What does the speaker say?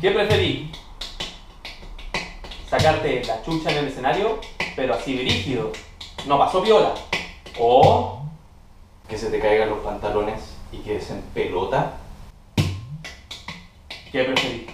¿Qué preferí? ¿Sacarte la chucha en el escenario, pero así rígido? No pasó viola. ¿O que se te caigan los pantalones y quedes en pelota? ¿Qué preferí?